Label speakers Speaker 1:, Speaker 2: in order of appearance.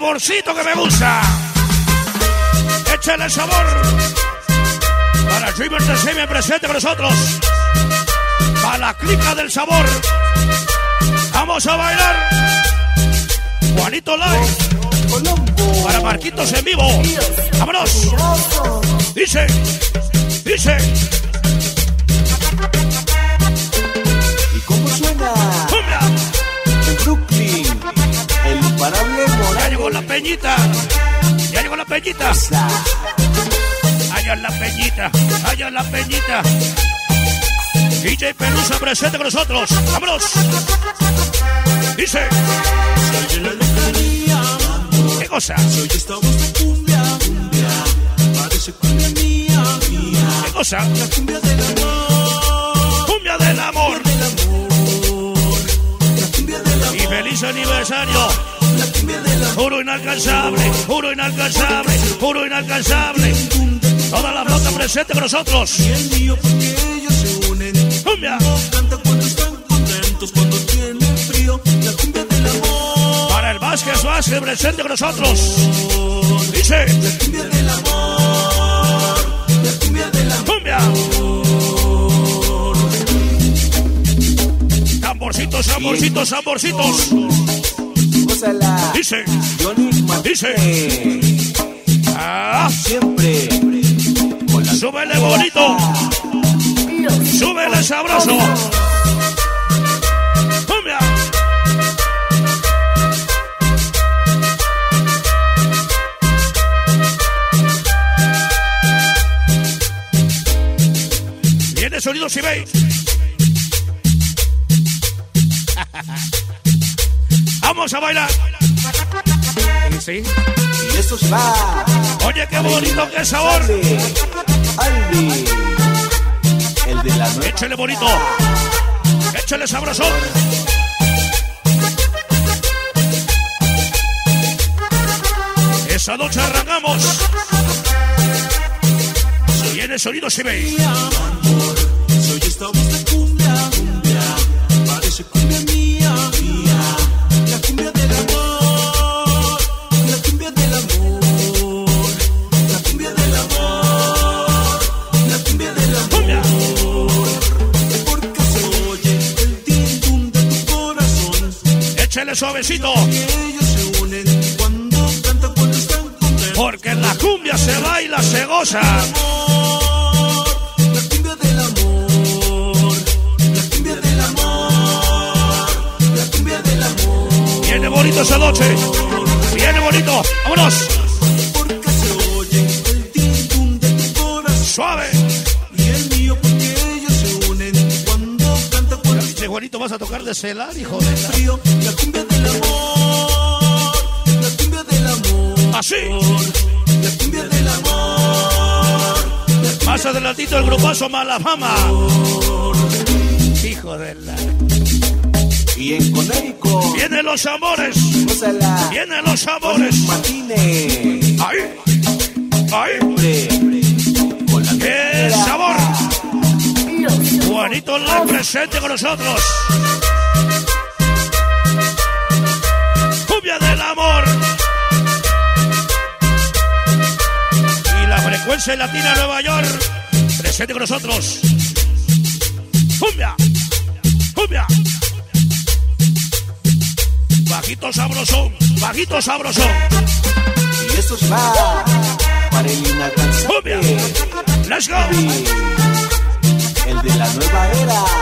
Speaker 1: saborcito que me gusta. Échale sabor. Para Dreamers de Semi presente con nosotros. Para la clica del sabor. Vamos a bailar. Juanito Live. Para Marquitos en vivo. Vámonos. Dice. Dice. La peñita. Ya llegó la peñita. Allá en la peñita. Allá en la peñita. DJ Pelusa presente con nosotros. Vámonos. Dice.
Speaker 2: Soy la
Speaker 1: ¿Qué cosa?
Speaker 2: soy esta voz de cumbia, cumbia, parece cumbia mía, mía,
Speaker 1: ¿Qué cosa?
Speaker 2: la cumbia del amor,
Speaker 1: Cumbia del amor.
Speaker 2: del amor, la cumbia del amor,
Speaker 1: Y feliz aniversario. Juro inalcanzable. Juro inalcanzable. Juro inalcanzable. Toda la flota presente con nosotros.
Speaker 2: el mío porque ellos se unen,
Speaker 1: Cumbia.
Speaker 2: cuando están contentos, cuando tienen frío, la cumbia del amor,
Speaker 1: Para el Vázquez Vázquez presente con nosotros. Dice.
Speaker 2: la cumbia del amor, la cumbia del amor.
Speaker 1: Cumbia. Tamborcitos, tamborcitos, tamborcitos.
Speaker 3: Gózala.
Speaker 1: Dice. Dice. Ah,
Speaker 3: Siempre. Con la
Speaker 1: súbele bonito. Súbele sabroso. Cumbia. Viene sonido si veis. Vamos a bailar. Sí.
Speaker 3: Y esto se va.
Speaker 1: Oye, qué bonito, qué sabor.
Speaker 3: Albi. El de la nueva.
Speaker 1: Échale bonito. Échale sabroso. Esa noche arrancamos. Viene sonido si veis.
Speaker 2: Soy esta Porque
Speaker 1: la cumbia se baila, se goza.
Speaker 2: La cumbia del amor, la cumbia del amor, la cumbia del amor,
Speaker 1: Viene bonito esa noche. Viene bonito. Vámonos.
Speaker 2: porque
Speaker 1: Juanito, vas a tocar de celar, hijo de la...
Speaker 2: frío, la cumbia del amor, la cumbia del amor,
Speaker 1: Así.
Speaker 2: la cumbia del amor,
Speaker 1: Más adelantito el grupazo Mala Fama. Hijo de la...
Speaker 3: Y en Conérico.
Speaker 1: Vienen los amores. Vienen los amores.
Speaker 3: Martínez.
Speaker 1: Ahí. Ahí. Presente con nosotros. Cumbia del amor. Y la frecuencia latina de Nueva York presente con nosotros. Cumbia. Cumbia. Bajito sabrosón. Bajito sabrosón.
Speaker 3: Y esto se va. Para el inalcanzable.
Speaker 1: Cumbia. Let's go.
Speaker 3: El de la nueva era.